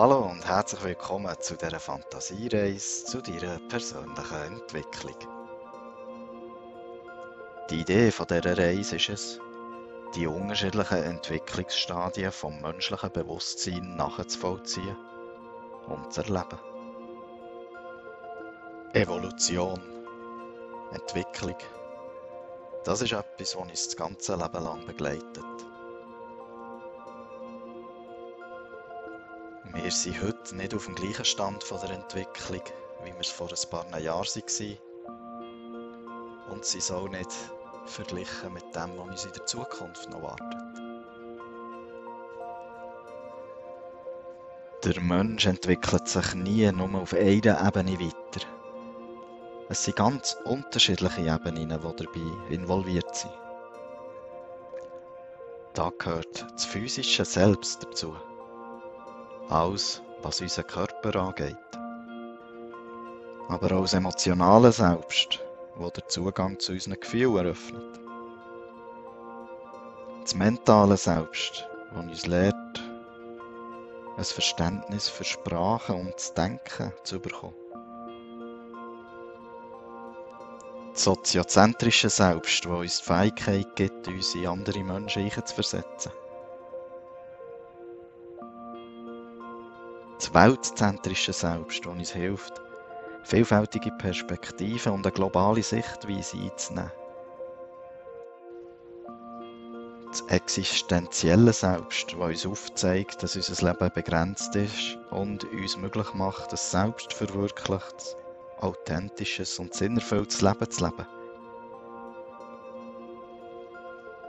Hallo und herzlich willkommen zu dieser Fantasiereise zu deiner persönlichen Entwicklung. Die Idee von dieser Reise ist es, die unterschiedlichen Entwicklungsstadien vom menschlichen Bewusstsein nachzuvollziehen und zu erleben. Evolution, Entwicklung, das ist etwas, was uns das ganze Leben lang begleitet. Wir sind heute nicht auf dem gleichen Stand von der Entwicklung, wie wir es vor ein paar Jahren waren. Und sie sind auch nicht verglichen mit dem, was uns in der Zukunft noch wartet. Der Mensch entwickelt sich nie nur auf einer Ebene weiter. Es sind ganz unterschiedliche Ebenen, die dabei involviert sind. Da gehört das physische Selbst dazu alles, was unseren Körper angeht. Aber auch das emotionale Selbst, das den Zugang zu unseren Gefühlen eröffnet. Das mentale Selbst, das uns lehrt, ein Verständnis für Sprache und das Denken zu bekommen. Das soziozentrische Selbst, das uns die Fähigkeit gibt, uns in andere Menschen zu das weltzentrische Selbst, das uns hilft, vielfältige Perspektiven und eine globale Sichtweise einzunehmen. Das existenzielle Selbst, das uns aufzeigt, dass unser Leben begrenzt ist und uns möglich macht, ein selbstverwirklichtes, authentisches und sinnerfülltes Leben zu leben.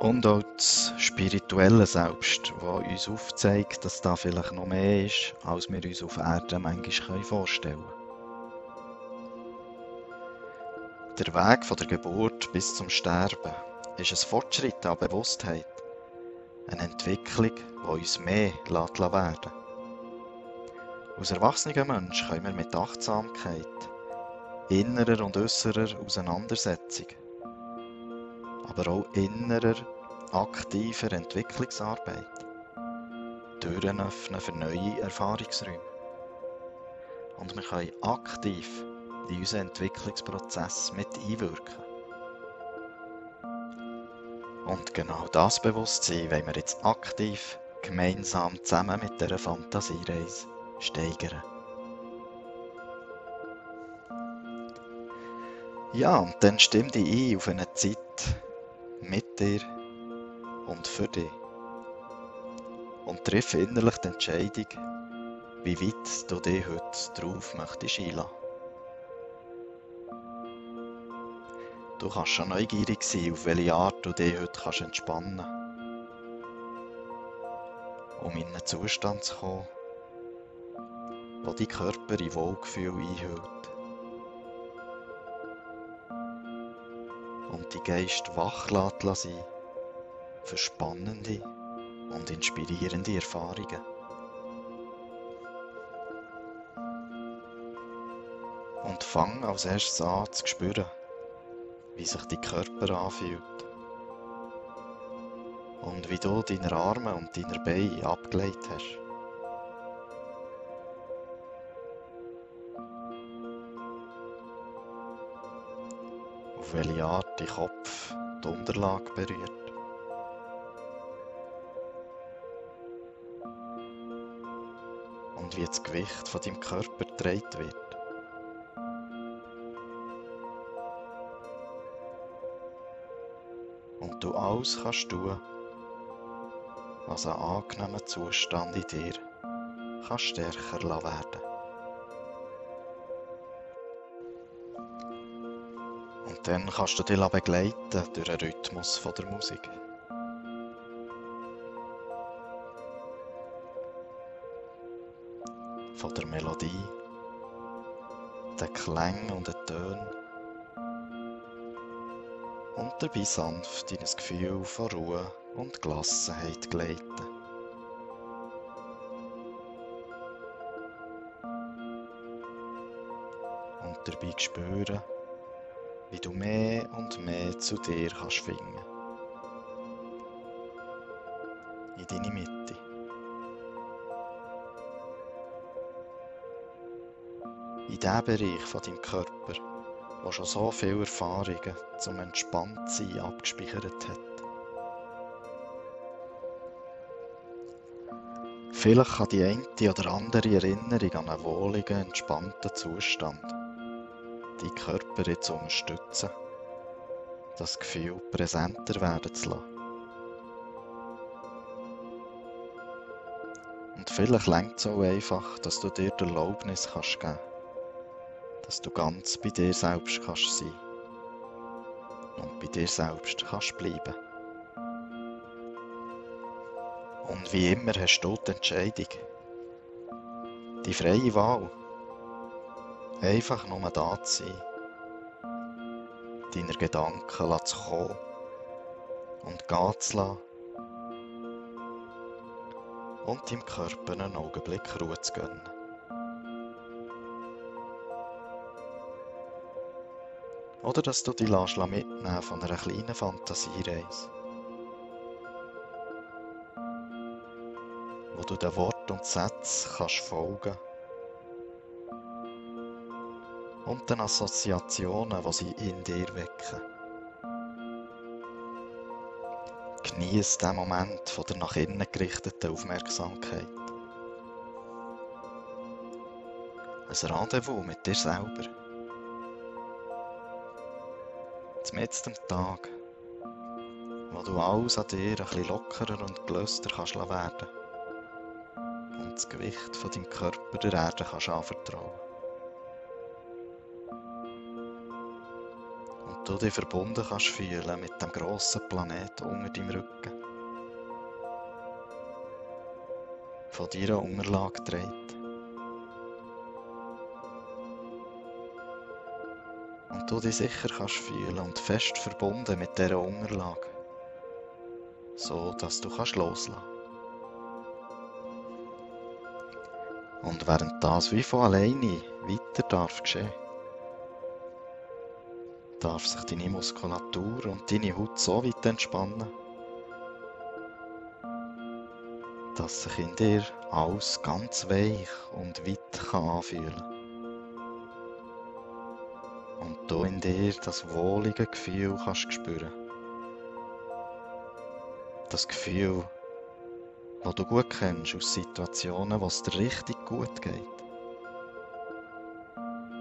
Und auch das spirituelle Selbst, das uns aufzeigt, dass da vielleicht noch mehr ist, als wir uns auf Erden manchmal vorstellen können. Der Weg von der Geburt bis zum Sterben ist ein Fortschritt an Bewusstheit, eine Entwicklung, die uns mehr lässt werden Als erwachsener Mensch können wir mit Achtsamkeit, innerer und äußerer Auseinandersetzung aber auch innerer, aktiver Entwicklungsarbeit. Türen öffnen für neue Erfahrungsräume. Und wir können aktiv in unseren Entwicklungsprozess mit einwirken. Und genau das Bewusstsein wollen wir jetzt aktiv gemeinsam zusammen mit dieser Fantasiereise steigern. Ja, und dann stimm dich ein auf eine Zeit, dir und für dich. Und triff innerlich die Entscheidung, wie weit du dich heute drauf möchtest einlassen. Du kannst schon neugierig sein, auf welche Art du dich heute kannst entspannen kannst, um in einen Zustand zu kommen, wo dein Körper in Wohlgefühl einhüllt. Die Geist wach lassen für spannende und inspirierende Erfahrungen. Und fang als erstes an zu spüren, wie sich dein Körper anfühlt und wie du deine Arme und deine Beine abgelegt hast. auf welche Art dein Kopf die Unterlage berührt. Und wie das Gewicht von deinem Körper getragen wird. Und du alles kannst tun, was einen angenehmen Zustand in dir kann stärker werden Und dann kannst du dich begleiten durch den Rhythmus der Musik. Von der Melodie, den Klängen und den Tönen. Und dabei sanft in ein Gefühl von Ruhe und Gelassenheit gleiten. Und dabei spüren, wie du mehr und mehr zu dir kannst finden. In deine Mitte. in den Bereich von deinem Körper, der schon so viele Erfahrungen zum Entspanntsein abgespeichert hat. Vielleicht kann die eine oder andere Erinnerung an einen wohligen, entspannten Zustand deinen Körper jetzt unterstützen, das Gefühl präsenter werden zu lassen. Und vielleicht längt es auch einfach, dass du dir die Erlaubnis kannst geben dass du ganz bei dir selbst kannst sein und bei dir selbst kannst bleiben. Und wie immer hast du die Entscheidung, die freie Wahl, einfach nur da zu sein, deiner Gedanken zu kommen und gehen zu lassen und deinem Körper einen Augenblick Ruhe zu gönnen. Oder dass du dich mitnehmen von einer kleinen Fantasiereise. Wo du den Wort und Sätzen kannst folgen und den Assoziationen, die sie in dir wecken. Genieß den Moment von der nach innen gerichteten Aufmerksamkeit. Ein Rendezvous mit dir selber. Mitten am Tag, wo du alles an dir bisschen lockerer und gelöster kannst werden und das Gewicht von deinem Körper der Erde kannst anvertrauen. Du dich verbunden kannst fühlen mit dem grossen Planet unter deinem Rücken. Von deiner Unterlage dreht. du dich sicher kannst fühlen und fest verbunden mit dieser Unterlage, so dass du kannst loslassen. Und während das wie von alleine weiter darf geschehen, darf sich deine Muskulatur und deine Haut so weit entspannen, dass sich in dir alles ganz weich und weit kann anfühlen und du in dir das wohlige Gefühl kannst spüren. Das Gefühl, das du gut kennst aus Situationen, wo es dir richtig gut geht.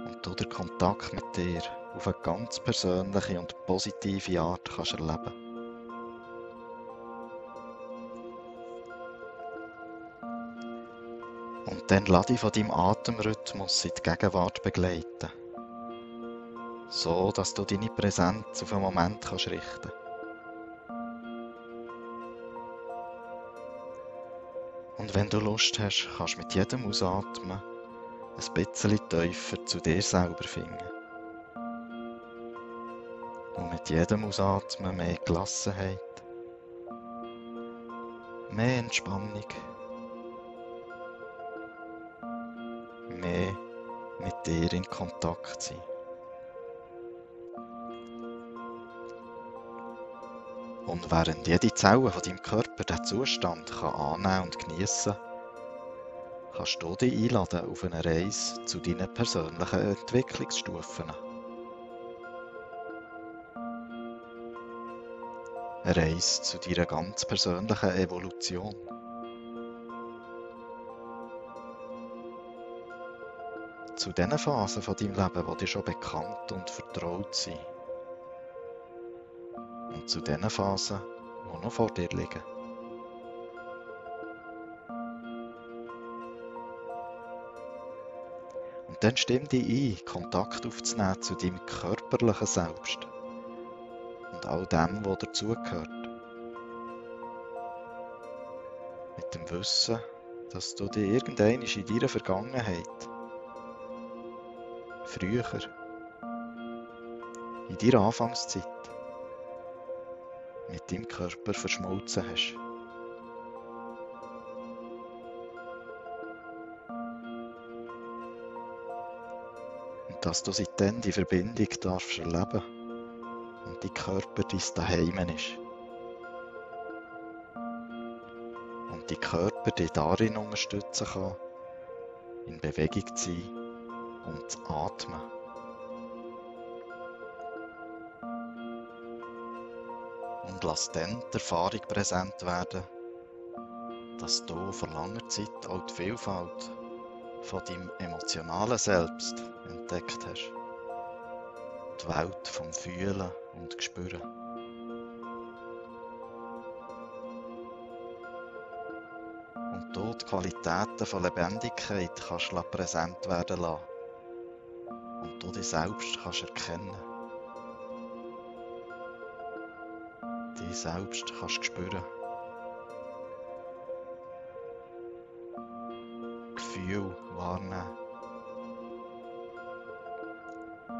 Und du den Kontakt mit dir auf eine ganz persönliche und positive Art kannst erleben. Und dann lass dich von deinem Atemrhythmus in die Gegenwart begleiten. So dass du deine Präsenz auf einen Moment kannst richten. Und wenn du Lust hast, kannst du mit jedem Ausatmen ein bisschen tiefer zu dir selber finden. Und mit jedem Ausatmen mehr Gelassenheit, mehr Entspannung, mehr mit dir in Kontakt sein. Und während jede Zelle von deinem Körper diesen Zustand kann annehmen und genießen kannst du dich einladen auf eine Reise zu deinen persönlichen Entwicklungsstufen. Eine Reise zu deiner ganz persönlichen Evolution. Zu den Phasen von deinem Leben, die dir schon bekannt und vertraut sind und zu den Phasen, die noch vor dir liegen. Und dann stimm dich ein, Kontakt aufzunehmen zu deinem körperlichen Selbst und all dem, was dazugehört. Mit dem Wissen, dass du dir irgendein in deiner Vergangenheit, früher, in deiner Anfangszeit, mit deinem Körper verschmolzen hast. Dass du seitdem die Verbindung darfst erleben und dein Körper dein Daheim ist. Und dein Körper dich darin unterstützen kann, in Bewegung zu sein und zu atmen. Und lass dann die Erfahrung präsent werden, dass du vor langer Zeit auch die Vielfalt von deinem emotionalen Selbst entdeckt hast. Die Welt vom Fühlen und Spüren. Und du die Qualitäten von Lebendigkeit kannst präsent werden lassen. Und du dich selbst kannst erkennen. Dich selbst kannst spüren. Gefühl wahrnehmen.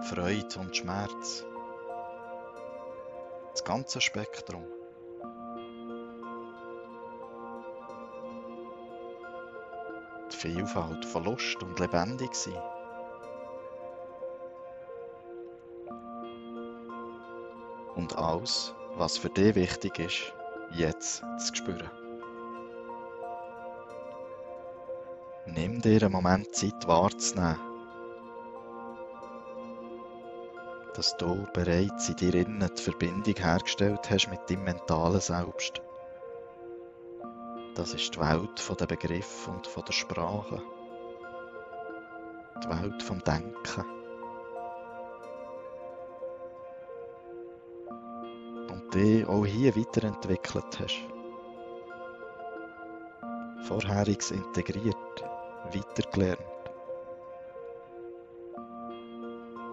Freude und Schmerz. Das ganze Spektrum. Die Vielfalt von Lust und lebendig sein. Und alles, was für dich wichtig ist, jetzt zu spüren. Nimm dir einen Moment Zeit wahrzunehmen, dass du bereits in dir innen die Verbindung hergestellt hast mit deinem mentalen Selbst. Das ist die Welt der Begriffe und der Sprache. Die Welt vom Denken. Und die auch hier weiterentwickelt hast. Vorheriges integriert, weitergelernt.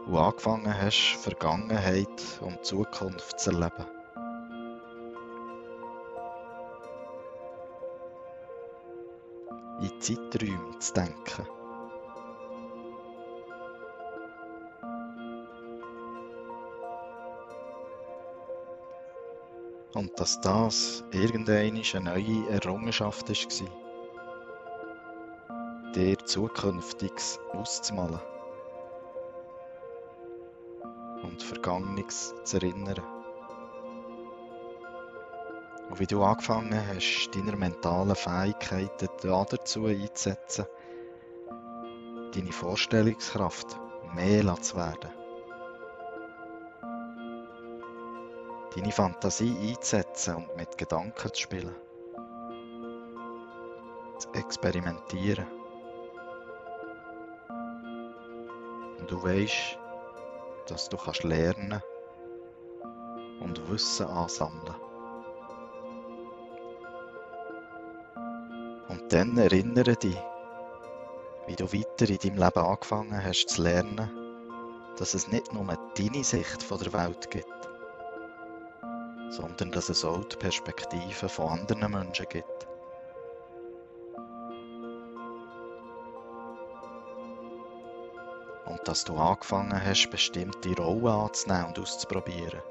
Und angefangen hast, Vergangenheit und Zukunft zu erleben. in Zeiträumen zu denken. Und dass das irgendeine neue Errungenschaft war, dir Zukünftiges auszumalen und Vergangenes zu erinnern. Und wie du angefangen hast, deine mentalen Fähigkeiten dazu einzusetzen, deine Vorstellungskraft mehr zu werden. Deine Fantasie einzusetzen und mit Gedanken zu spielen. Zu experimentieren. Und du weißt, dass du kannst lernen und Wissen ansammeln. Und dann erinnere dich, wie du weiter in deinem Leben angefangen hast zu lernen, dass es nicht nur deine Sicht von der Welt gibt, sondern dass es auch die Perspektive von anderen Menschen gibt. Dass du angefangen hast, bestimmte Rollen anzunehmen und auszuprobieren.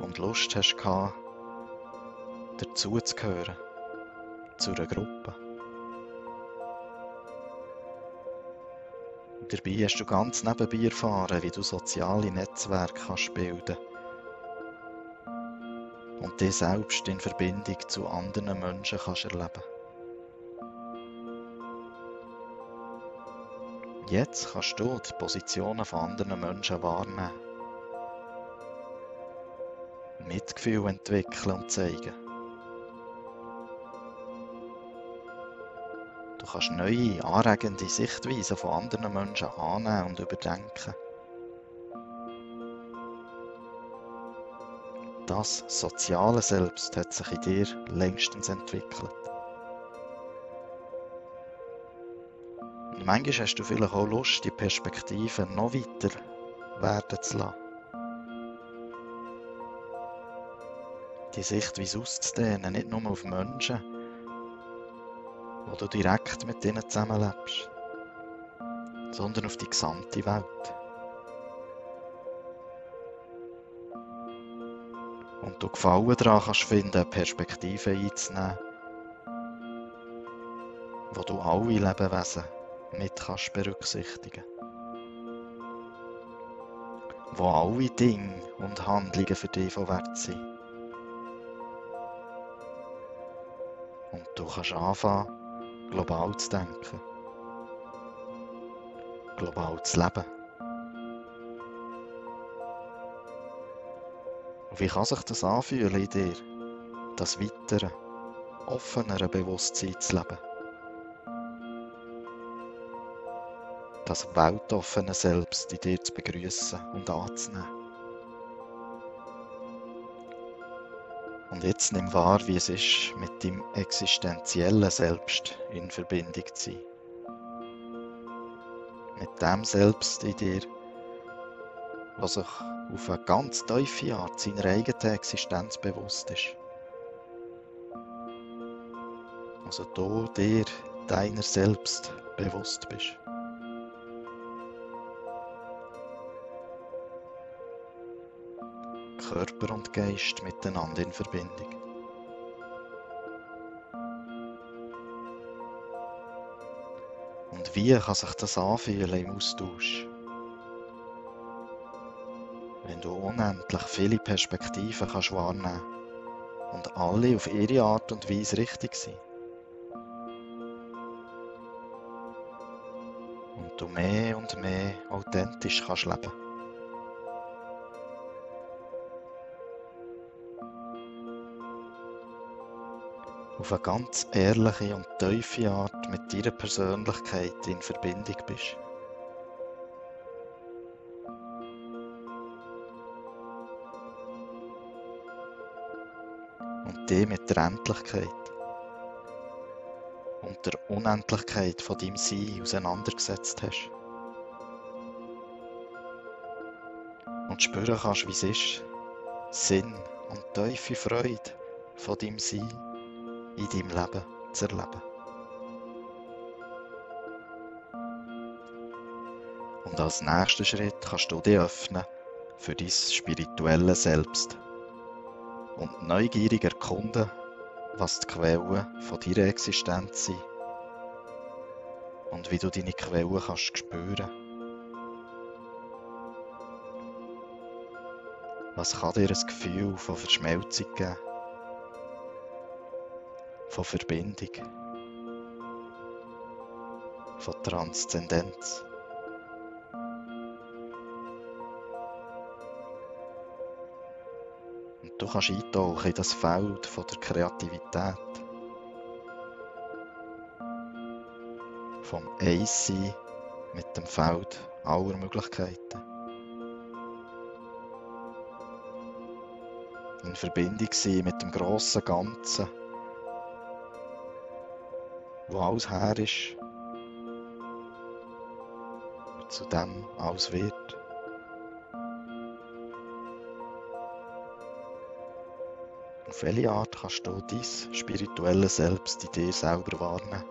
Und Lust hast gehabt, dazuzugehören, zu einer Gruppe. Dabei hast du ganz nebenbei erfahren, wie du soziale Netzwerke kannst bilden und dich selbst in Verbindung zu anderen Menschen kannst erleben. Jetzt kannst du die Positionen von anderen Menschen wahrnehmen, Mitgefühl entwickeln und zeigen. Du kannst neue, anregende Sichtweisen von anderen Menschen annehmen und überdenken. Das soziale Selbst hat sich in dir längstens entwickelt. Manchmal hast du vielleicht auch Lust, die Perspektive noch weiter werden zu lassen. Die Sichtweise auszudehnen, nicht nur auf Menschen, wo du direkt mit ihnen zusammenlebst, sondern auf die gesamte Welt. Und du Gefallen daran kannst finden, Perspektiven einzunehmen, wo du alle Lebewesen mit kannst berücksichtigen. Wo alle Dinge und Handlungen für dich von Wert sind. Und du kannst anfangen, global zu denken. global zu leben. Und wie kann sich das anfühlen in dir, das weitere, offenere Bewusstsein zu leben? Das weltoffene Selbst in dir zu begrüßen und anzunehmen. Und jetzt nimm wahr, wie es ist, mit dem existenziellen Selbst in Verbindung zu sein. Mit dem Selbst in dir, was sich auf eine ganz tiefe Art seiner eigenen Existenz bewusst ist. Also du dir deiner selbst bewusst bist. Körper und Geist miteinander in Verbindung. Und wie kann sich das anfühlen im Austausch? Wenn du unendlich viele Perspektiven kannst wahrnehmen und alle auf ihre Art und Weise richtig sind. Und du mehr und mehr authentisch kannst leben. Auf eine ganz ehrliche und tiefe Art mit deiner Persönlichkeit in Verbindung bist. Und die mit der Endlichkeit und der Unendlichkeit von deinem Sein auseinandergesetzt hast. Und spüren kannst, wie es ist, Sinn und tiefe Freude von deinem Sein in deinem Leben zu erleben. Und als nächsten Schritt kannst du dich öffnen für dein spirituelles Selbst und neugierig erkunden, was die Quellen von deiner Existenz sind und wie du deine Quellen kannst spüren. Was kann dir ein Gefühl von Verschmelzung geben? Von Verbindung, von Transzendenz. Und du kannst eintauchen in das Feld von der Kreativität, vom Eis mit dem Feld aller Möglichkeiten. In Verbindung sein mit dem grossen Ganzen wo alles her ist, und zu dem alles wird. Auf welche Art kannst du dein spirituelles Selbst in dir selber wahrnehmen?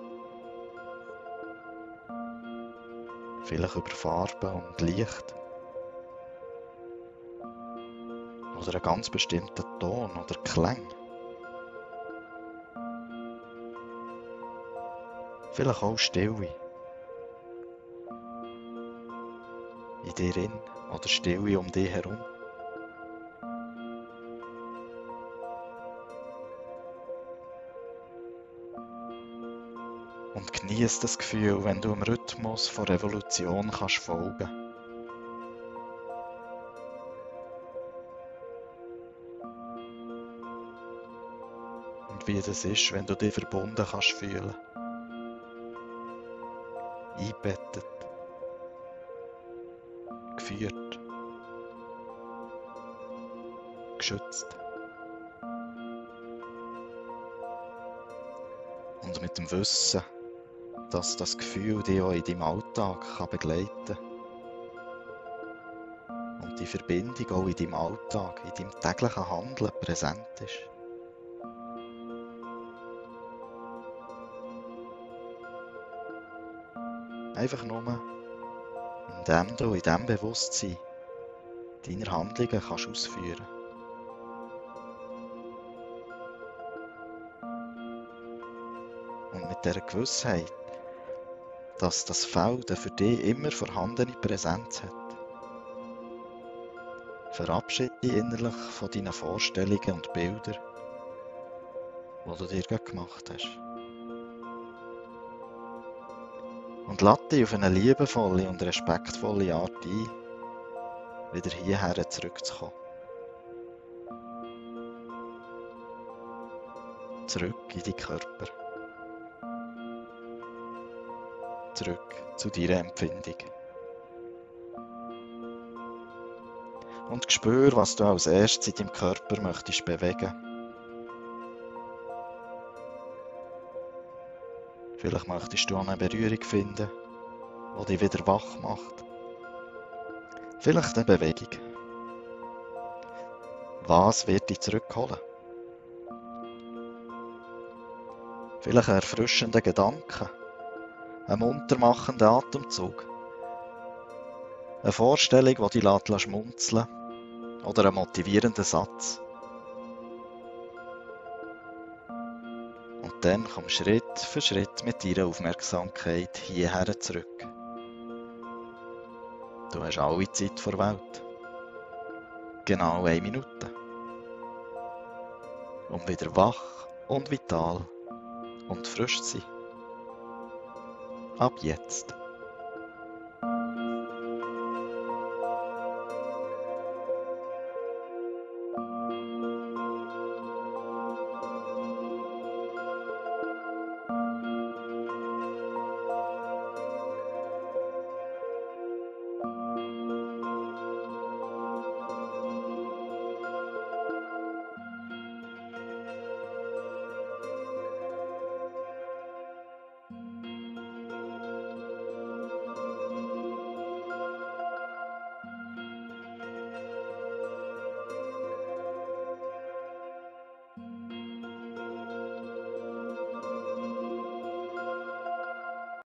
Vielleicht über Farben und Licht. Oder einen ganz bestimmten Ton oder Klang. Vielleicht auch Stille. In dir drin oder Stille um dich herum. Und genieß das Gefühl, wenn du im Rhythmus von Revolution kannst folgen. Und wie das ist, wenn du dich verbunden kannst fühlen geschützt. Und mit dem Wissen, dass das Gefühl dich auch in deinem Alltag kann begleiten kann. Und die Verbindung auch in deinem Alltag, in deinem täglichen Handeln präsent ist. Einfach nur, indem du in diesem Bewusstsein deine Handlungen kannst ausführen Und mit dieser Gewissheit, dass das Feld für dich immer vorhandene Präsenz hat. Verabschiede dich innerlich von deinen Vorstellungen und Bildern, die du dir gemacht hast. und lade dich auf eine liebevolle und respektvolle Art ein, wieder hierher zurückzukommen. Zurück in deinen Körper. Zurück zu deiner Empfindung. Und spür, was du als erstes in deinem Körper möchtest bewegen. Vielleicht möchtest du eine Berührung finden, die dich wieder wach macht. Vielleicht eine Bewegung. Was wird dich zurückholen? Vielleicht ein erfrischender Gedanke, ein muntermachender Atemzug, eine Vorstellung, die dich schmunzeln lässt, oder ein motivierender Satz. Und dann komm Schritt für Schritt mit deiner Aufmerksamkeit hierher zurück. Du hast alle Zeit vor Welt. Genau eine Minute. Um wieder wach und vital und frisch zu sein. Ab jetzt.